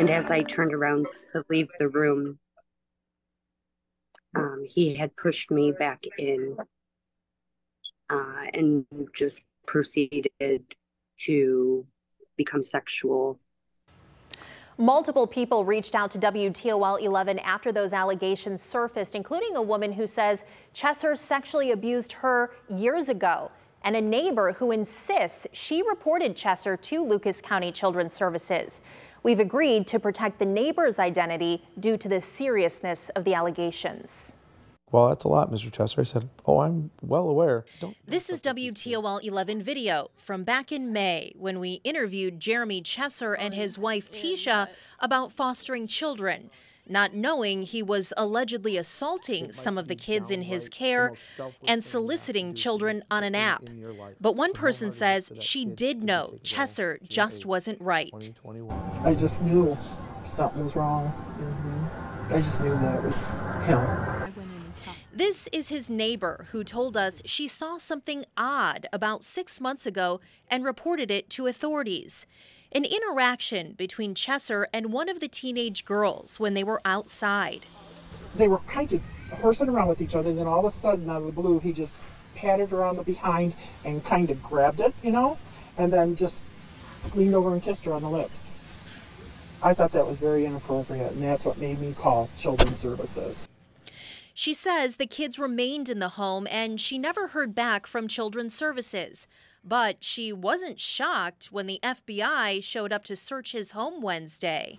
And as I turned around to leave the room, um, he had pushed me back in uh, and just proceeded to become sexual. Multiple people reached out to WTOL 11 after those allegations surfaced, including a woman who says Chesser sexually abused her years ago and a neighbor who insists she reported Chesser to Lucas County Children's Services. We've agreed to protect the neighbor's identity due to the seriousness of the allegations. Well, that's a lot, Mr. Chesser. I said, Oh, I'm well aware. Don't, this is WTOL 11 video from back in May when we interviewed Jeremy Chesser and his wife Tisha about fostering children, not knowing he was allegedly assaulting some of the kids in his care and soliciting children on an app. But one person says she did know Chesser just wasn't right. I just knew something was wrong. Mm-hmm. I just knew that it was him. This is his neighbor who told us she saw something odd about six months ago and reported it to authorities. An interaction between Chesser and one of the teenage girls when they were outside. They were kind of horsing around with each other, and then all of a sudden, out of the blue, he just patted her on the behind and kind of grabbed it, you know, and then just leaned over and kissed her on the lips. I thought that was very inappropriate, and that's what made me call Children's Services. She says the kids remained in the home and she never heard back from Children's Services. But she wasn't shocked when the FBI showed up to search his home Wednesday.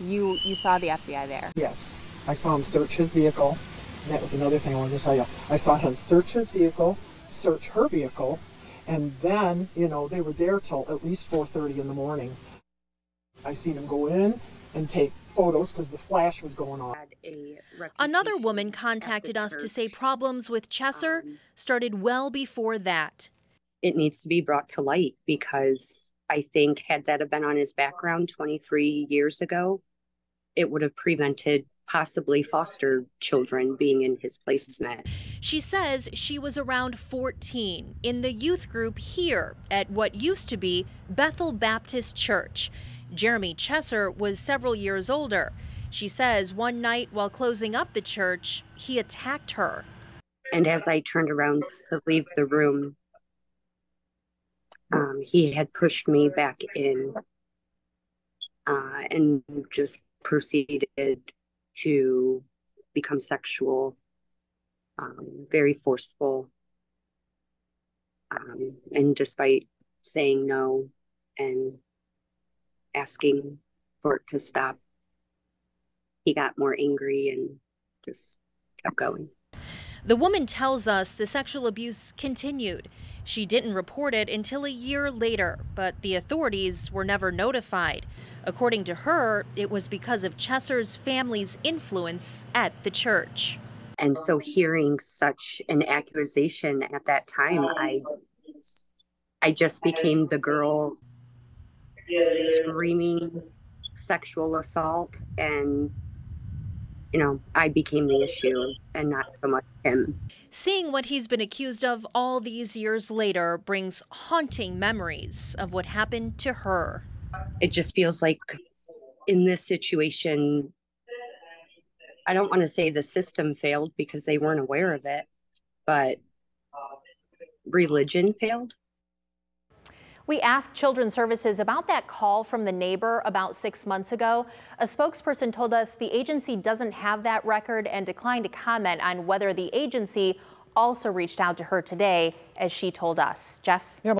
You you saw the FBI there? Yes. I saw him search his vehicle. And that was another thing I wanted to tell you. I saw him search his vehicle, search her vehicle, and then, you know, they were there till at least 4:30 in the morning. I seen him go in and take photos because the flash was going on. Another woman contacted us to say problems with Chesser um, started well before that. It needs to be brought to light because I think had that have been on his background 23 years ago, it would have prevented possibly foster children being in his placement. She says she was around 14 in the youth group here at what used to be Bethel Baptist Church. Jeremy Chesser was several years older. She says one night while closing up the church, he attacked her. And as I turned around to leave the room, um, he had pushed me back in uh, and just proceeded to become sexual, um, very forceful. Um, and despite saying no and asking for it to stop, he got more angry and just kept going. The woman tells us the sexual abuse continued. She didn't report it until a year later, but the authorities were never notified. According to her, it was because of Chesser's family's influence at the church. And so hearing such an accusation at that time, I I just became the girl screaming sexual assault and you know i became the issue and not so much him. Seeing what he's been accused of all these years later brings haunting memories of what happened to her. It just feels like in this situation i don't want to say the system failed because they weren't aware of it but religion failed we asked Children's Services about that call from the neighbor about six months ago. A spokesperson told us the agency doesn't have that record and declined to comment on whether the agency also reached out to her today, as she told us. Jeff? Yeah,